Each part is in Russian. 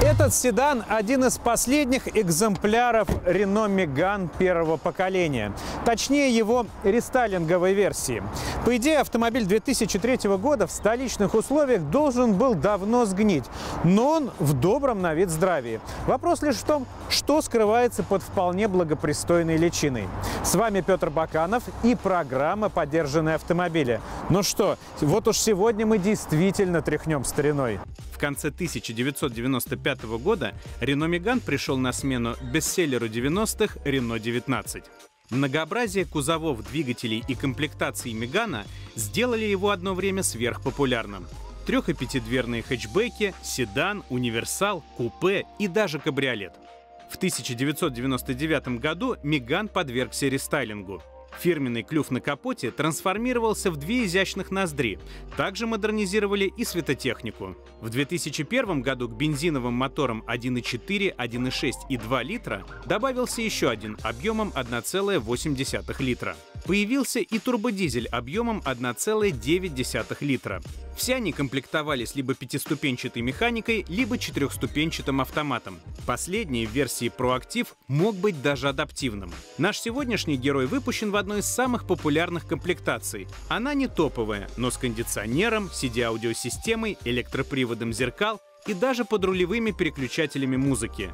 Этот седан – один из последних экземпляров Renault Megane первого поколения. Точнее, его рестайлинговой версии. По идее, автомобиль 2003 года в столичных условиях должен был давно сгнить. Но он в добром на вид здравии. Вопрос лишь в том, что скрывается под вполне благопристойной личиной. С вами Петр Баканов и программа «Подержанные автомобили». Ну что, вот уж сегодня мы действительно тряхнем стариной. В конце 1995 года Renault Megane пришел на смену бестселлеру 90-х Renault 19. Многообразие кузовов, двигателей и комплектаций Мегана сделали его одно время сверхпопулярным. Трех- и пятидверные хэтчбеки, седан, универсал, купе и даже кабриолет. В 1999 году Меган подвергся рестайлингу. Фирменный клюв на капоте трансформировался в две изящных ноздри. Также модернизировали и светотехнику. В 2001 году к бензиновым моторам 1.4, 1.6 и 2 литра добавился еще один объемом 1,8 литра. Появился и турбодизель объемом 1,9 литра. Все они комплектовались либо пятиступенчатой механикой, либо четырехступенчатым автоматом. Последний в версии ProActive мог быть даже адаптивным. Наш сегодняшний герой выпущен в одной из самых популярных комплектаций. Она не топовая, но с кондиционером, CD-аудиосистемой, электроприводом зеркал и даже под рулевыми переключателями музыки.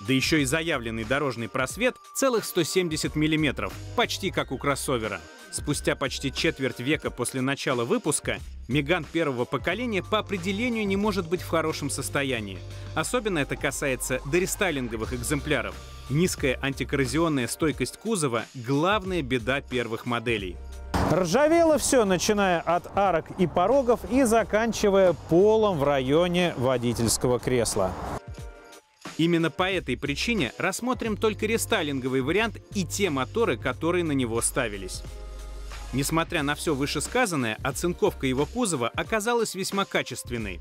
Да еще и заявленный дорожный просвет целых 170 мм, почти как у кроссовера. Спустя почти четверть века после начала выпуска Меган первого поколения по определению не может быть в хорошем состоянии. Особенно это касается дорестайлинговых экземпляров. Низкая антикоррозионная стойкость кузова – главная беда первых моделей. Ржавело все, начиная от арок и порогов и заканчивая полом в районе водительского кресла. Именно по этой причине рассмотрим только рестайлинговый вариант и те моторы, которые на него ставились. Несмотря на все вышесказанное, оцинковка его кузова оказалась весьма качественной.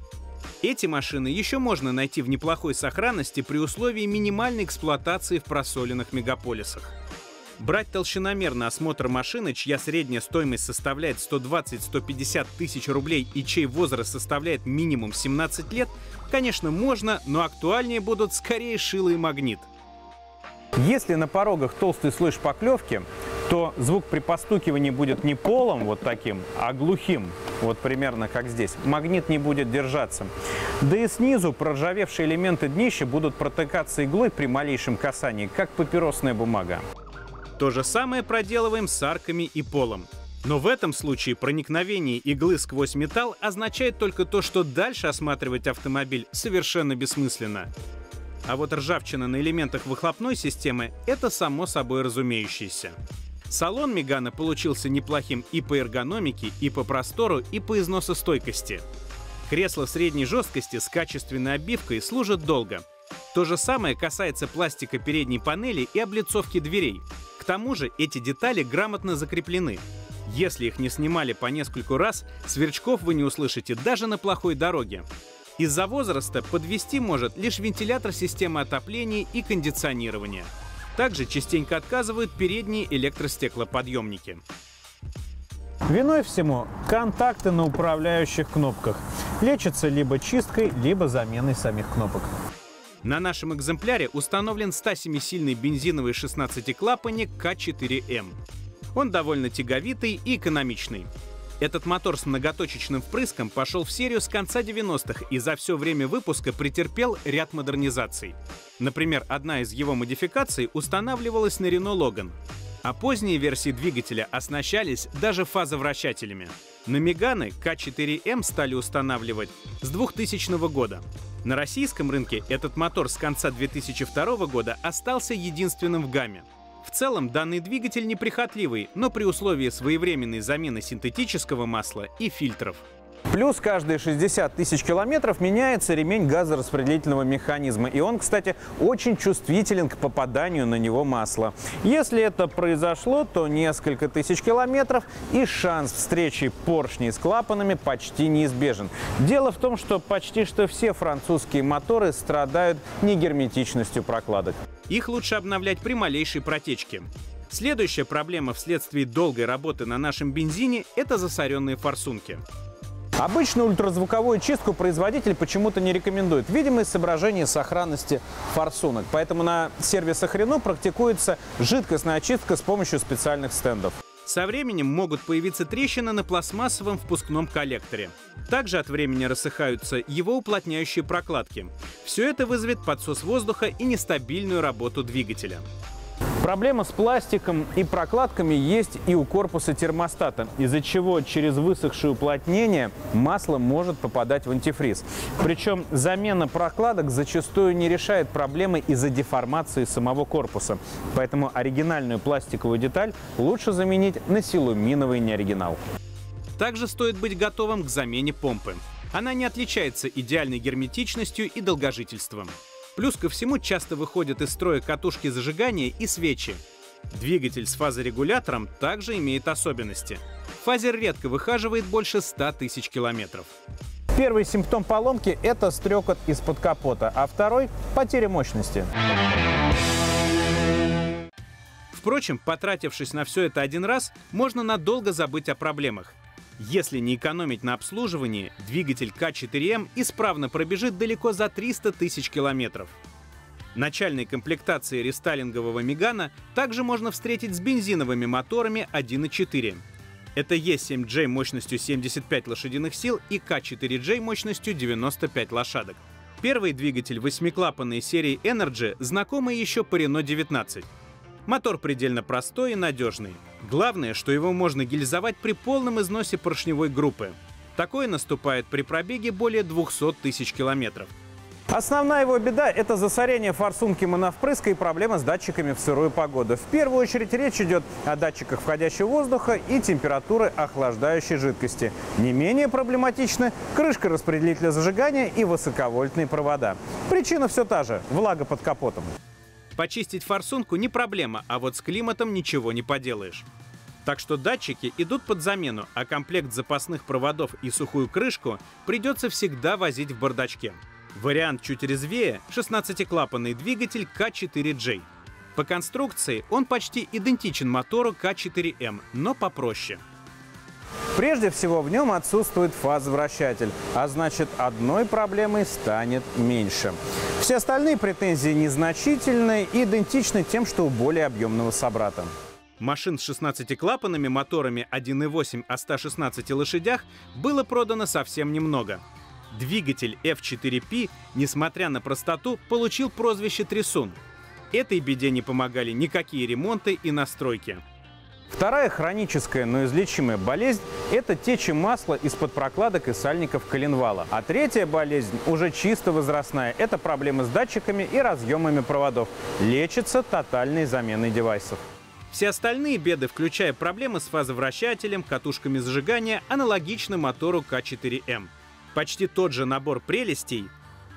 Эти машины еще можно найти в неплохой сохранности при условии минимальной эксплуатации в просоленных мегаполисах. Брать толщиномерный осмотр машины, чья средняя стоимость составляет 120-150 тысяч рублей и чей возраст составляет минимум 17 лет, конечно, можно, но актуальнее будут скорее шило и магнит. Если на порогах толстый слой шпаклевки, то звук при постукивании будет не полом вот таким, а глухим, вот примерно как здесь. Магнит не будет держаться. Да и снизу проржавевшие элементы днища будут протыкаться иглой при малейшем касании, как папиросная бумага. То же самое проделываем с арками и полом. Но в этом случае проникновение иглы сквозь металл означает только то, что дальше осматривать автомобиль совершенно бессмысленно. А вот ржавчина на элементах выхлопной системы – это само собой разумеющееся. Салон Мегана получился неплохим и по эргономике, и по простору, и по износостойкости. Кресла средней жесткости с качественной обивкой служат долго. То же самое касается пластика передней панели и облицовки дверей. К тому же эти детали грамотно закреплены. Если их не снимали по нескольку раз, сверчков вы не услышите даже на плохой дороге. Из-за возраста подвести может лишь вентилятор системы отопления и кондиционирования. Также частенько отказывают передние электростеклоподъемники. Виной всему контакты на управляющих кнопках. Лечатся либо чисткой, либо заменой самих кнопок. На нашем экземпляре установлен 107-сильный бензиновый 16-клапанник К4М. Он довольно тяговитый и экономичный. Этот мотор с многоточечным впрыском пошел в серию с конца 90-х и за все время выпуска претерпел ряд модернизаций. Например, одна из его модификаций устанавливалась на Renault Logan, а поздние версии двигателя оснащались даже фазовращателями. На Меганы К4М стали устанавливать с 2000 года. На российском рынке этот мотор с конца 2002 года остался единственным в гамме. В целом данный двигатель неприхотливый, но при условии своевременной замены синтетического масла и фильтров. Плюс каждые 60 тысяч километров меняется ремень газораспределительного механизма. И он, кстати, очень чувствителен к попаданию на него масла. Если это произошло, то несколько тысяч километров и шанс встречи поршней с клапанами почти неизбежен. Дело в том, что почти что все французские моторы страдают негерметичностью прокладок. Их лучше обновлять при малейшей протечке. Следующая проблема вследствие долгой работы на нашем бензине – это засоренные форсунки. Обычно ультразвуковую чистку производитель почему-то не рекомендует, видимо, из соображений сохранности форсунок. Поэтому на сервисах Renault практикуется жидкостная очистка с помощью специальных стендов. Со временем могут появиться трещины на пластмассовом впускном коллекторе. Также от времени рассыхаются его уплотняющие прокладки. Все это вызовет подсос воздуха и нестабильную работу двигателя. Проблема с пластиком и прокладками есть и у корпуса термостата, из-за чего через высохшее уплотнение масло может попадать в антифриз. Причем замена прокладок зачастую не решает проблемы из-за деформации самого корпуса. Поэтому оригинальную пластиковую деталь лучше заменить на силуминовый неоригинал. Также стоит быть готовым к замене помпы. Она не отличается идеальной герметичностью и долгожительством. Плюс ко всему часто выходят из строя катушки зажигания и свечи. Двигатель с фазорегулятором также имеет особенности. Фазер редко выхаживает больше 100 тысяч километров. Первый симптом поломки – это стрекот из-под капота, а второй – потеря мощности. Впрочем, потратившись на все это один раз, можно надолго забыть о проблемах. Если не экономить на обслуживании, двигатель К4М исправно пробежит далеко за 300 тысяч километров. Начальной комплектации рестайлингового Мегана также можно встретить с бензиновыми моторами 1.4. Это Е7J мощностью 75 лошадиных сил и К4J мощностью 95 лошадок. Первый двигатель восьмиклапанной серии Energy знакомый еще по Renault 19. Мотор предельно простой и надежный. Главное, что его можно гильзовать при полном износе поршневой группы. Такое наступает при пробеге более 200 тысяч километров. Основная его беда – это засорение форсунки моновпрыска и проблема с датчиками в сырую погоду. В первую очередь речь идет о датчиках входящего воздуха и температуры охлаждающей жидкости. Не менее проблематичны крышка распределителя зажигания и высоковольтные провода. Причина все та же – влага под капотом. Почистить форсунку не проблема, а вот с климатом ничего не поделаешь. Так что датчики идут под замену, а комплект запасных проводов и сухую крышку придется всегда возить в бардачке. Вариант чуть резвее – 16-клапанный двигатель К4J. По конструкции он почти идентичен мотору К4М, но попроще. Прежде всего в нем отсутствует фазовращатель, а значит одной проблемой станет меньше. Все остальные претензии незначительны и идентичны тем, что у более объемного собрата. Машин с 16 клапанами, моторами 1.8 о 116 лошадях было продано совсем немного. Двигатель F4P, несмотря на простоту, получил прозвище «Трясун». Этой беде не помогали никакие ремонты и настройки. Вторая хроническая, но излечимая болезнь – это течи масла из-под прокладок и сальников коленвала. А третья болезнь, уже чисто возрастная, это проблемы с датчиками и разъемами проводов. Лечится тотальной заменой девайсов. Все остальные беды, включая проблемы с фазовращателем, катушками зажигания, аналогичны мотору К4М. Почти тот же набор прелестей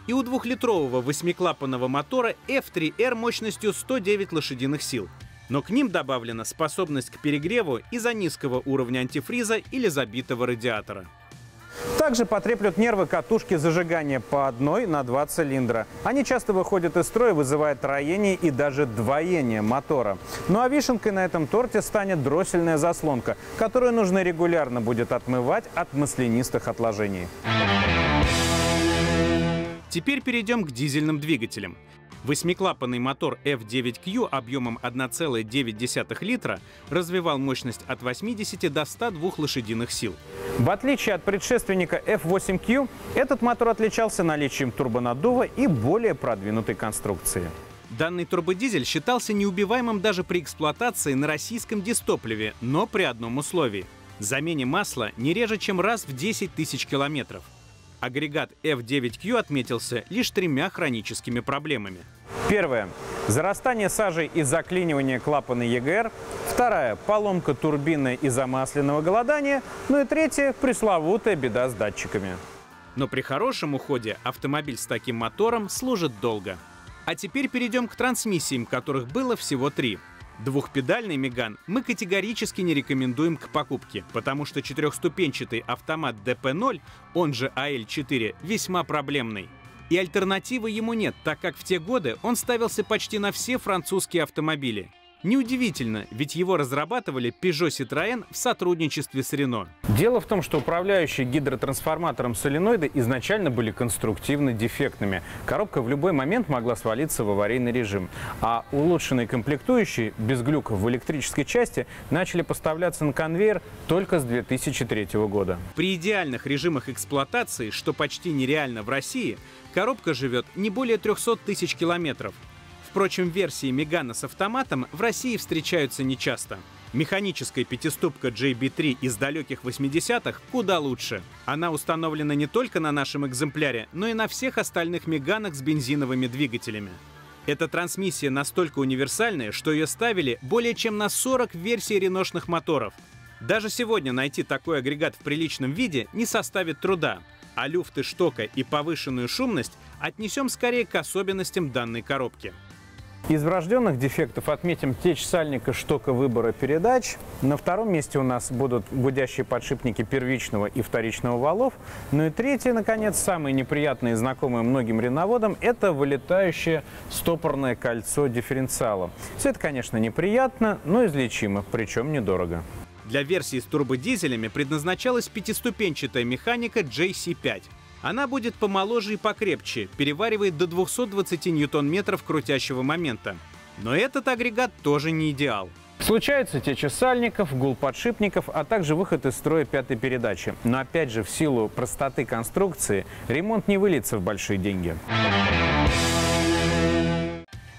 и у двухлитрового восьмиклапанного мотора F3R мощностью 109 лошадиных сил – но к ним добавлена способность к перегреву из-за низкого уровня антифриза или забитого радиатора. Также потреплют нервы катушки зажигания по одной на два цилиндра. Они часто выходят из строя, вызывая троение и даже двоение мотора. Ну а вишенкой на этом торте станет дроссельная заслонка, которую нужно регулярно будет отмывать от маслянистых отложений. Теперь перейдем к дизельным двигателям. Восьмиклапанный мотор F9Q объемом 1,9 литра развивал мощность от 80 до 102 лошадиных сил. В отличие от предшественника F8Q, этот мотор отличался наличием турбонаддува и более продвинутой конструкции. Данный турбодизель считался неубиваемым даже при эксплуатации на российском дистопливе, но при одном условии – замене масла не реже, чем раз в 10 тысяч километров – Агрегат F9Q отметился лишь тремя хроническими проблемами. Первое. Зарастание сажей и заклинивание клапана ЕГР. Вторая. Поломка турбины из-за масляного голодания. Ну и третье. Пресловутая беда с датчиками. Но при хорошем уходе автомобиль с таким мотором служит долго. А теперь перейдем к трансмиссиям, которых было всего три. Двухпедальный Меган мы категорически не рекомендуем к покупке, потому что четырехступенчатый автомат DP0, он же AL4, весьма проблемный. И альтернативы ему нет, так как в те годы он ставился почти на все французские автомобили. Неудивительно, ведь его разрабатывали Peugeot Citroën в сотрудничестве с Renault. Дело в том, что управляющие гидротрансформатором соленоиды изначально были конструктивно дефектными. Коробка в любой момент могла свалиться в аварийный режим. А улучшенные комплектующие, без глюков в электрической части, начали поставляться на конвейер только с 2003 года. При идеальных режимах эксплуатации, что почти нереально в России, коробка живет не более 300 тысяч километров. Впрочем, версии Мегана с автоматом в России встречаются нечасто. Механическая пятиступка JB3 из далеких 80-х куда лучше. Она установлена не только на нашем экземпляре, но и на всех остальных Меганах с бензиновыми двигателями. Эта трансмиссия настолько универсальная, что ее ставили более чем на 40 версий реношных моторов. Даже сегодня найти такой агрегат в приличном виде не составит труда, а люфты штока и повышенную шумность отнесем скорее к особенностям данной коробки. Из врожденных дефектов отметим течь сальника штока выбора передач. На втором месте у нас будут гудящие подшипники первичного и вторичного валов. Ну и третье, наконец, самое неприятное и знакомое многим реноводам – это вылетающее стопорное кольцо дифференциала. Все это, конечно, неприятно, но излечимо, причем недорого. Для версии с турбодизелями предназначалась пятиступенчатая механика JC5 – она будет помоложе и покрепче, переваривает до 220 ньютон-метров крутящего момента. Но этот агрегат тоже не идеал. Случаются течи сальников, гул подшипников, а также выход из строя пятой передачи. Но опять же, в силу простоты конструкции, ремонт не выльется в большие деньги.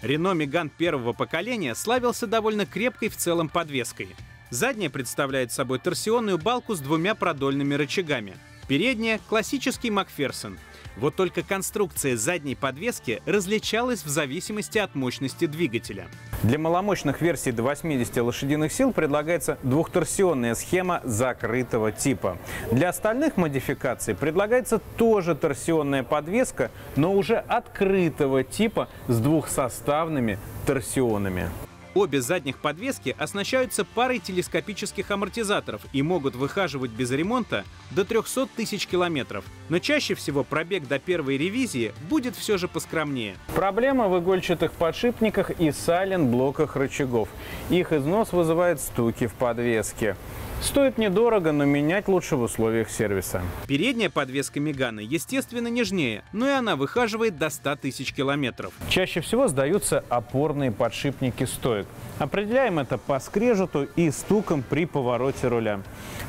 Рено Меган первого поколения славился довольно крепкой в целом подвеской. Задняя представляет собой торсионную балку с двумя продольными рычагами – Передняя – классический Макферсон. Вот только конструкция задней подвески различалась в зависимости от мощности двигателя. Для маломощных версий до 80 лошадиных сил предлагается двухторсионная схема закрытого типа. Для остальных модификаций предлагается тоже торсионная подвеска, но уже открытого типа с двухсоставными торсионами. Обе задних подвески оснащаются парой телескопических амортизаторов и могут выхаживать без ремонта до 300 тысяч километров. Но чаще всего пробег до первой ревизии будет все же поскромнее. Проблема в игольчатых подшипниках и сайлент-блоках рычагов. Их износ вызывает стуки в подвеске. Стоит недорого, но менять лучше в условиях сервиса. Передняя подвеска Мегана, естественно, нежнее, но и она выхаживает до 100 тысяч километров. Чаще всего сдаются опорные подшипники стоек. Определяем это по скрежету и стукам при повороте руля.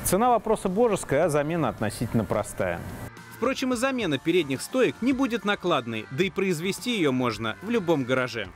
Цена вопроса божеская, а замена относительно простая. Впрочем, и замена передних стоек не будет накладной, да и произвести ее можно в любом гараже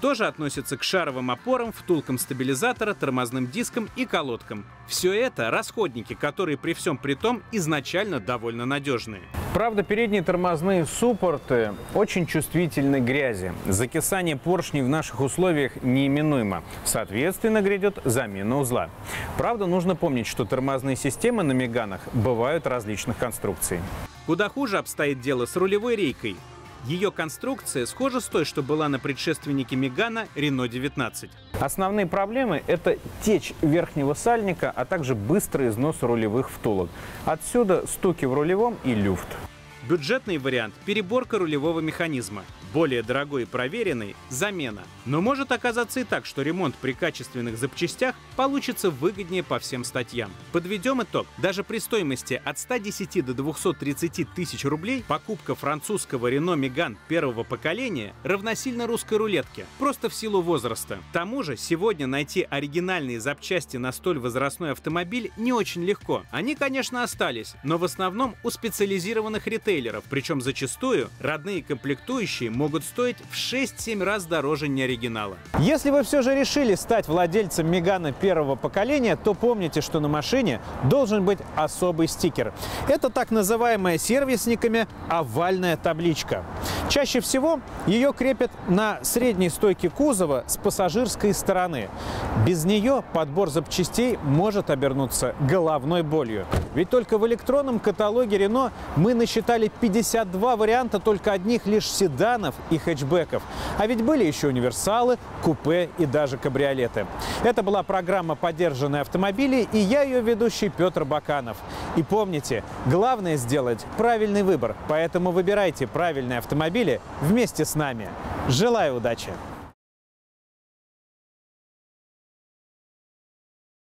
тоже относятся к шаровым опорам, втулкам стабилизатора, тормозным дискам и колодкам. Все это расходники, которые при всем при том изначально довольно надежные. Правда, передние тормозные суппорты очень чувствительны к грязи. Закисание поршней в наших условиях неименуемо. Соответственно, грядет замена узла. Правда, нужно помнить, что тормозные системы на Меганах бывают различных конструкций. Куда хуже обстоит дело с рулевой рейкой. Ее конструкция схожа с той, что была на предшественнике Мегана Renault 19. Основные проблемы – это течь верхнего сальника, а также быстрый износ рулевых втулок. Отсюда стуки в рулевом и люфт. Бюджетный вариант – переборка рулевого механизма. Более дорогой и проверенный – замена. Но может оказаться и так, что ремонт при качественных запчастях получится выгоднее по всем статьям. Подведем итог. Даже при стоимости от 110 до 230 тысяч рублей покупка французского Renault Megane первого поколения равносильно русской рулетке, просто в силу возраста. К тому же сегодня найти оригинальные запчасти на столь возрастной автомобиль не очень легко. Они, конечно, остались, но в основном у специализированных ритейлеров, причем зачастую родные комплектующие могут стоить в 6-7 раз дороже неоригинала. Если вы все же решили стать владельцем Мегана первого поколения, то помните, что на машине должен быть особый стикер. Это так называемая сервисниками овальная табличка. Чаще всего ее крепят на средней стойке кузова с пассажирской стороны. Без нее подбор запчастей может обернуться головной болью. Ведь только в электронном каталоге Renault мы насчитали 52 варианта только одних лишь седанов и хэтчбеков. А ведь были еще универсалы, купе и даже кабриолеты. Это была программа «Поддержанные автомобили» и я ее ведущий Петр Баканов. И помните, главное сделать правильный выбор, поэтому выбирайте правильный автомобиль автомобиле вместе с нами. Желаю удачи!